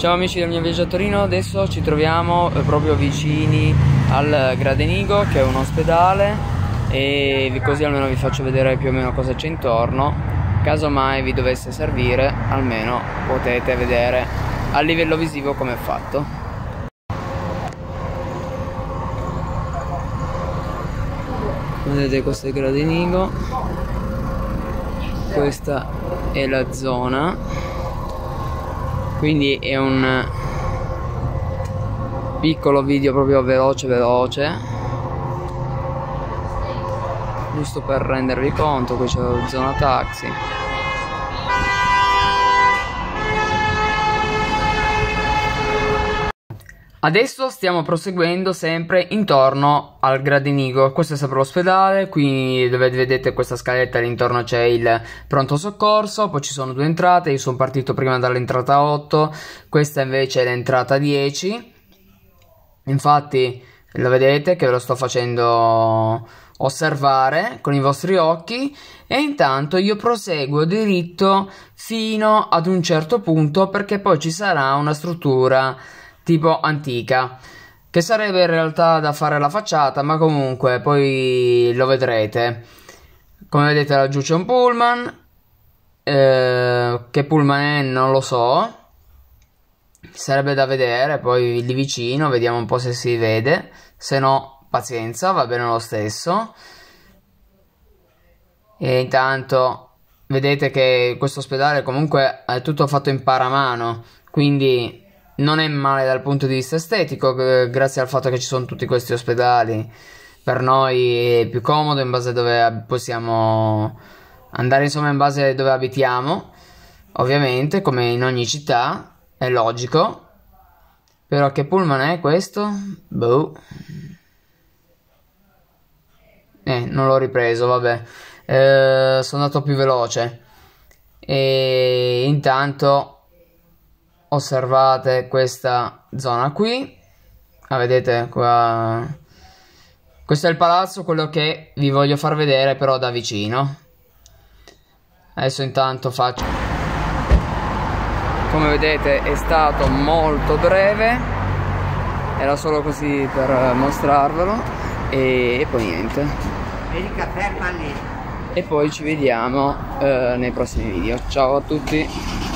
Ciao amici del mio viaggio a Torino, adesso ci troviamo eh, proprio vicini al Gradenigo che è un ospedale e così almeno vi faccio vedere più o meno cosa c'è intorno. Caso mai vi dovesse servire, almeno potete vedere a livello visivo come è fatto. Vedete questo è il Gradenigo, questa è la zona quindi è un piccolo video proprio veloce veloce. Giusto per rendervi conto qui c'è la zona taxi Adesso stiamo proseguendo sempre intorno al Gradinigo, questo è sempre l'ospedale, qui dove vedete questa scaletta all'intorno c'è il pronto soccorso, poi ci sono due entrate, io sono partito prima dall'entrata 8, questa invece è l'entrata 10, infatti lo vedete che ve lo sto facendo osservare con i vostri occhi. E intanto io proseguo diritto fino ad un certo punto perché poi ci sarà una struttura tipo antica che sarebbe in realtà da fare la facciata ma comunque poi lo vedrete. Come vedete laggiù c'è un pullman. Eh, che pullman è non lo so. Sarebbe da vedere poi lì vicino vediamo un po' se si vede. Se no pazienza va bene lo stesso. E intanto vedete che questo ospedale comunque è tutto fatto in paramano quindi non è male dal punto di vista estetico, grazie al fatto che ci sono tutti questi ospedali. Per noi è più comodo in base a dove possiamo andare, insomma, in base a dove abitiamo. Ovviamente, come in ogni città, è logico. Però che pullman è questo? Boh. Eh, non l'ho ripreso, vabbè. Eh, sono andato più veloce. E intanto osservate questa zona qui. Ah, vedete qua? Questo è il palazzo quello che vi voglio far vedere però da vicino. Adesso intanto faccio come vedete è stato molto breve. Era solo così per mostrarvelo. E, e poi niente. E poi ci vediamo eh, nei prossimi video. Ciao a tutti